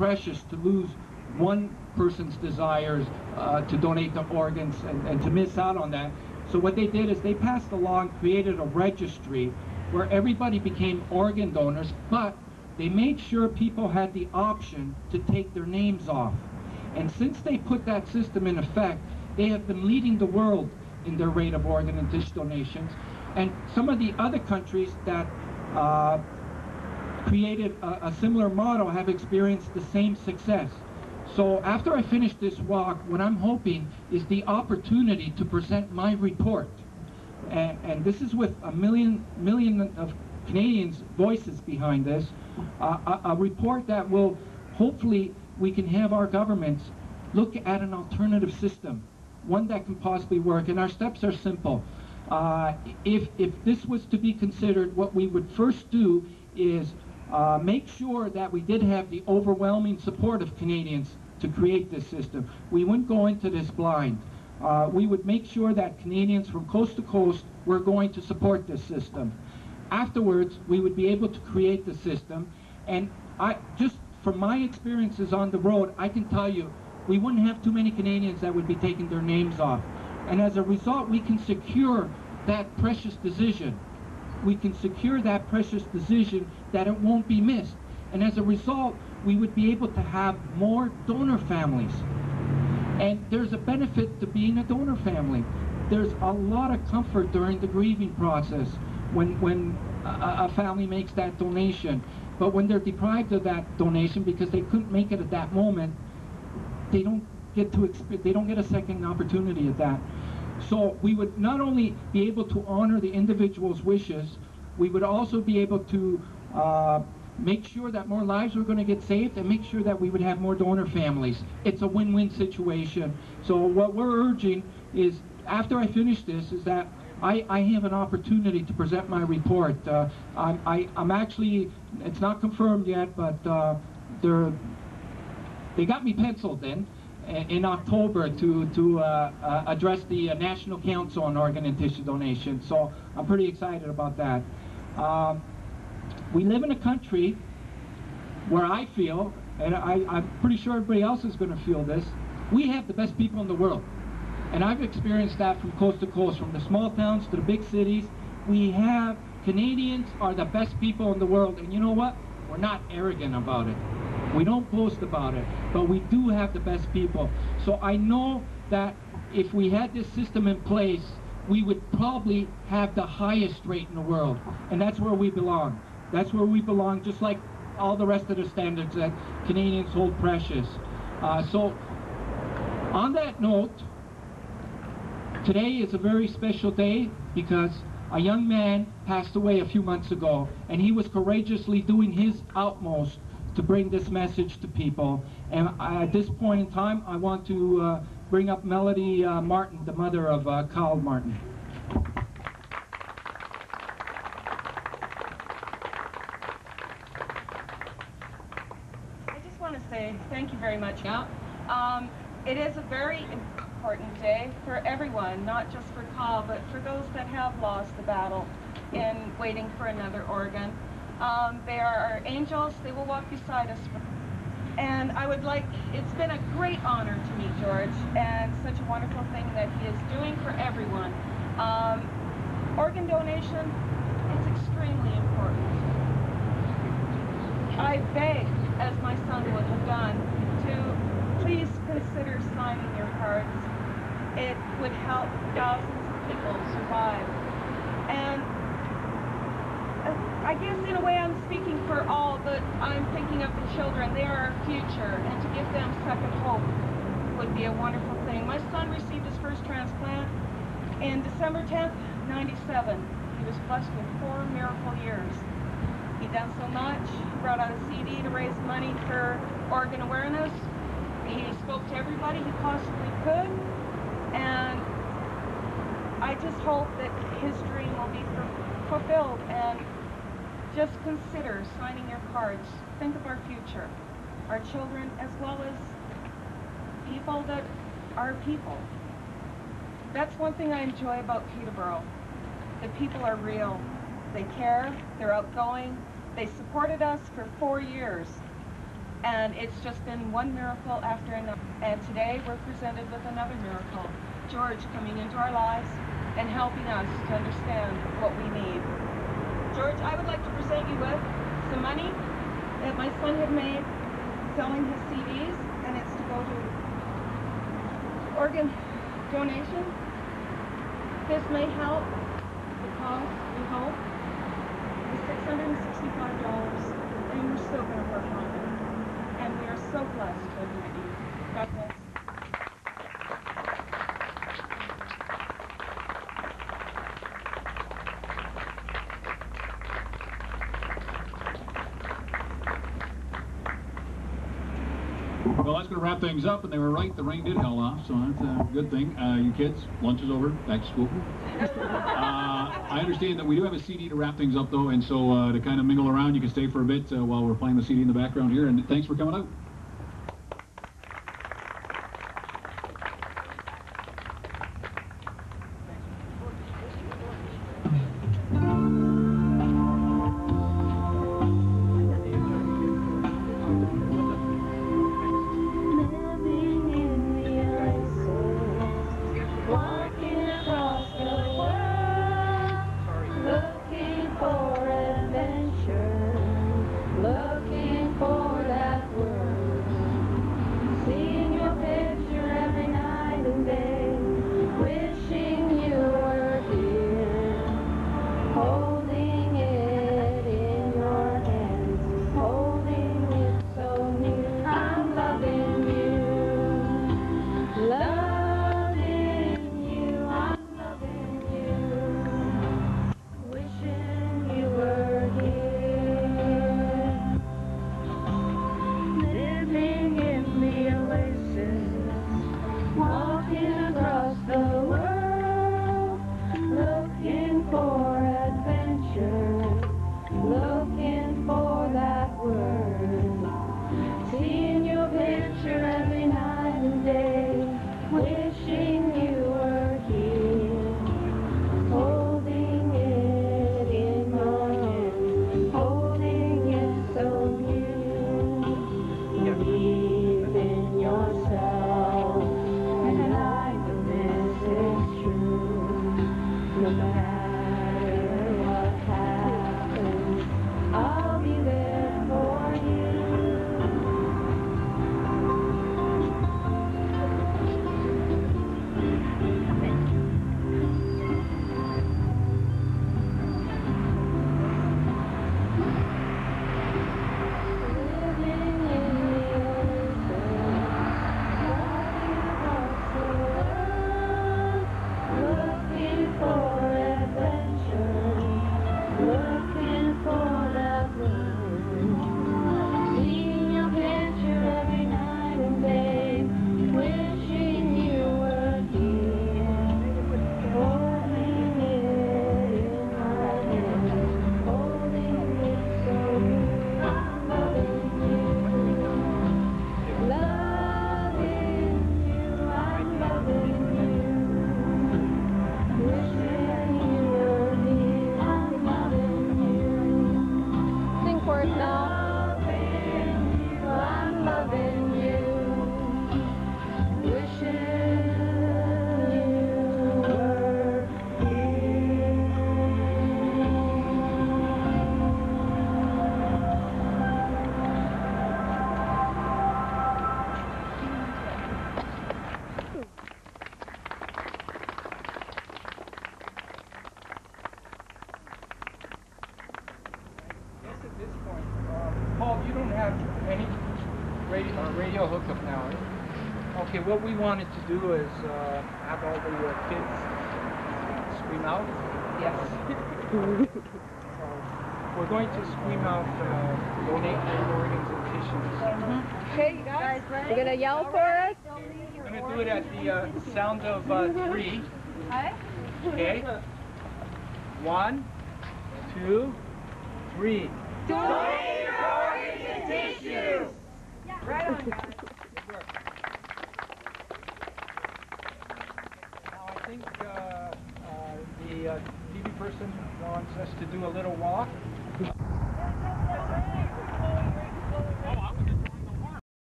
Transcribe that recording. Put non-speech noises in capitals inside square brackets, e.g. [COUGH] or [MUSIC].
precious to lose one person's desires uh, to donate the organs and, and to miss out on that. So what they did is they passed along, created a registry where everybody became organ donors, but they made sure people had the option to take their names off. And since they put that system in effect, they have been leading the world in their rate of organ and tissue donations. And some of the other countries that uh, created a, a similar model have experienced the same success. So after I finish this walk, what I'm hoping is the opportunity to present my report. And, and this is with a million, million of Canadians' voices behind this, uh, a, a report that will hopefully we can have our governments look at an alternative system, one that can possibly work. And our steps are simple. Uh, if, if this was to be considered, what we would first do is uh, make sure that we did have the overwhelming support of Canadians to create this system. We wouldn't go into this blind. Uh, we would make sure that Canadians from coast to coast were going to support this system. Afterwards, we would be able to create the system. And I just from my experiences on the road, I can tell you, we wouldn't have too many Canadians that would be taking their names off. And as a result, we can secure that precious decision. We can secure that precious decision that it won't be missed. And as a result, we would be able to have more donor families. And there's a benefit to being a donor family. There's a lot of comfort during the grieving process when, when a, a family makes that donation. But when they're deprived of that donation because they couldn't make it at that moment, they don't get to they don't get a second opportunity at that. So we would not only be able to honor the individual's wishes, we would also be able to uh, make sure that more lives were going to get saved and make sure that we would have more donor families. It's a win-win situation. So what we're urging is after I finish this is that I, I have an opportunity to present my report. Uh, I'm, I, am actually, it's not confirmed yet, but uh, they're, they got me penciled in in October to, to uh, uh, address the uh, National Council on Organ and Tissue Donation. So I'm pretty excited about that. Um, we live in a country where I feel, and I, I'm pretty sure everybody else is going to feel this, we have the best people in the world. And I've experienced that from coast to coast, from the small towns to the big cities. We have, Canadians are the best people in the world. And you know what? We're not arrogant about it. We don't boast about it, but we do have the best people. So I know that if we had this system in place, we would probably have the highest rate in the world. And that's where we belong. That's where we belong, just like all the rest of the standards that Canadians hold precious. Uh, so on that note, Today is a very special day because a young man passed away a few months ago and he was courageously doing his utmost to bring this message to people. And at this point in time, I want to uh, bring up Melody uh, Martin, the mother of uh, Carl Martin. I just want to say thank you very much. Um, it is a very important day for everyone, not just for Carl, but for those that have lost the battle in waiting for another organ. Um, they are our angels. They will walk beside us. And I would like, it's been a great honor to meet George and such a wonderful thing that he is doing for everyone. Um, organ donation is extremely important. I beg, as my son would have done, to please consider signing your cards it would help thousands of people survive. And uh, I guess in a way I'm speaking for all, but I'm thinking of the children. They are our future, and to give them second hope would be a wonderful thing. My son received his first transplant in December 10th, 97. He was blessed with four miracle years. He done so much. He brought out a CD to raise money for organ awareness. He spoke to everybody he possibly could. And I just hope that his dream will be fulfilled and just consider signing your cards. Think of our future, our children, as well as people that are people. That's one thing I enjoy about Peterborough. The people are real. They care, they're outgoing. They supported us for four years. And it's just been one miracle after another. And today we're presented with another miracle. George coming into our lives and helping us to understand what we need. George, I would like to present you with some money that my son had made selling his CDs, and it's to go to organ donation. This may help the cause, we hope. It's $665, and we're still going to work on it. And we are so blessed to have met you. God bless. Well, that's going to wrap things up, and they were right. The rain did hell off, so that's a good thing. Uh, you kids, lunch is over. Back to school. [LAUGHS] Uh, I understand that we do have a CD to wrap things up, though, and so uh, to kind of mingle around, you can stay for a bit uh, while we're playing the CD in the background here. And thanks for coming out. Okay, what we wanted to do is uh, have all the uh, kids uh, scream out. Yes. so [LAUGHS] we're going to scream out, uh, donate their organs and tissues. Okay, you guys? ready? You're gonna yell for us? We're going to do it at the uh, sound of uh, three. Okay? One, two, three. Donate your organs and tissues! Right on, guys. Good work. Now, I think uh, uh, the uh, TV person wants us to do a little walk.